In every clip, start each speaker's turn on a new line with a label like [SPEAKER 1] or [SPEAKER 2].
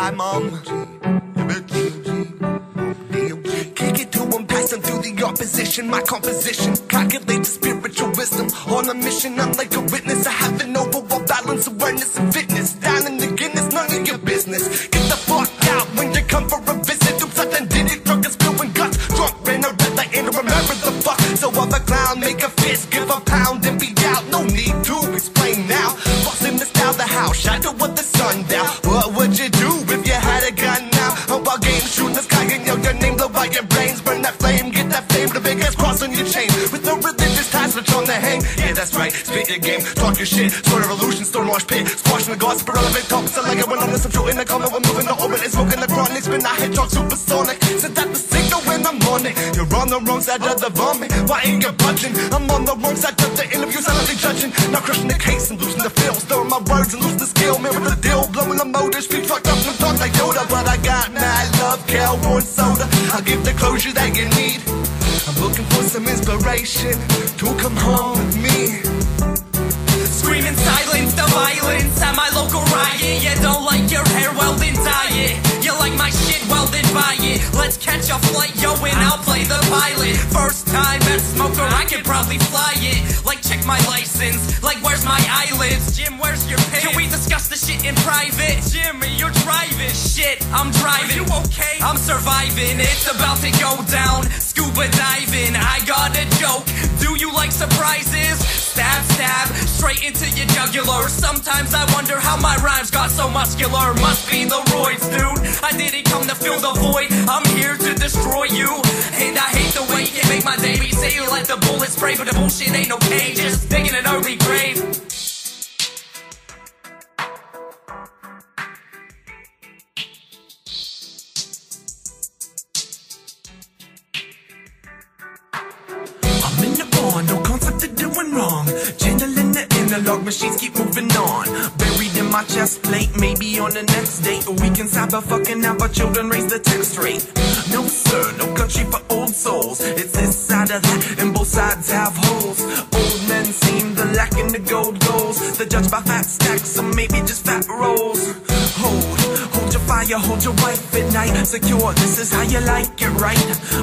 [SPEAKER 1] Hi, mom. Kick it to him, passing through the opposition. My composition, calculate spiritual wisdom. On a mission, I'm like a witness. I have an overall balance, awareness, and fitness. Down in the Guinness, none of your business. Get the fuck out when you come for a visit. Oops, something, did it. Drunk and spilling guts. Drunk, ran a red light, and remember the fuck. So I'm a clown, make a fist, give a pound, and be out. No need to explain now. Bossing the style, the house, shadow of the sundown. What would you do that flame, the biggest cross on your chain. With no religious ties, which on the hang. Yeah, that's right, spit your game, talk your shit. Sort of revolution, stonewash pit, squashing the gossip, irrelevant topics. I like it when I'm listening in the comment, we're moving the orbit, and smoking the chronic, spin I hit talk supersonic. Said that the signal when I'm on it. You're on the wrong side of the vomit. Why ain't you budging? I'm on the wrong side of the interview, silently judging. Now crushing the case and losing the feel, stirring my words and losing the skill. Man with the deal, blowing the motors, feet fucked up and talk like Yoda. But I got mad love, Calborn soda. I'll give the closure that you need. Looking for some inspiration to come home with me.
[SPEAKER 2] Screaming silence, the violence at my local riot. You don't like your hair, well then dye it. You like my shit, well then buy it. Let's catch a flight, yo, and I'll play the pilot. First time as smoker, I can probably fly it. Like check my license, like where's my eyelids? Jim, where's your pants? Can we discuss the shit in private? Jimmy, you're driving. Shit, I'm driving. Are you okay? I'm surviving. It's about to go down. Scuba diving. I got a joke. Do you like surprises? Stab, stab, straight into your jugular. Sometimes I wonder how my rhymes got so muscular. Must be the roids, dude. I didn't come to fill the void. I'm here to destroy you. And I hate the way you make my day. You say you let the bullets spray, but the bullshit ain't okay. Just
[SPEAKER 3] analog machines keep moving on. Buried in my chest plate, maybe on the next date. We can cyber fucking have our children raise the text rate. No sir, no country for old souls. It's this side of that, and both sides have holes. Old men seem to lack in the gold goals. They're judged by fat stacks, or maybe just fat rolls. Hold your hold your wife at night. Secure, this is how you like it, right?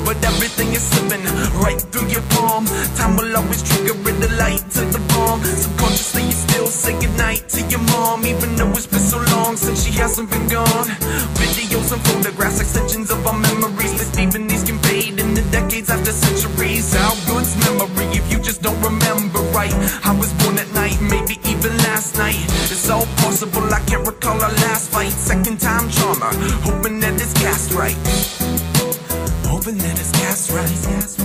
[SPEAKER 3] But everything is slipping right through your palm. Time will always trigger the light to the bomb. Subconsciously, you still say goodnight to your mom, even though it's been so long since she hasn't been gone. Videos and photographs, extensions of our memories. That even these can fade in the decades after centuries. How good's memory if you just don't remember right? I was born at night, maybe even last night. It's all possible, I can't recall our last fight. Second time hoping that it's cast right. Hoping that it's cast right.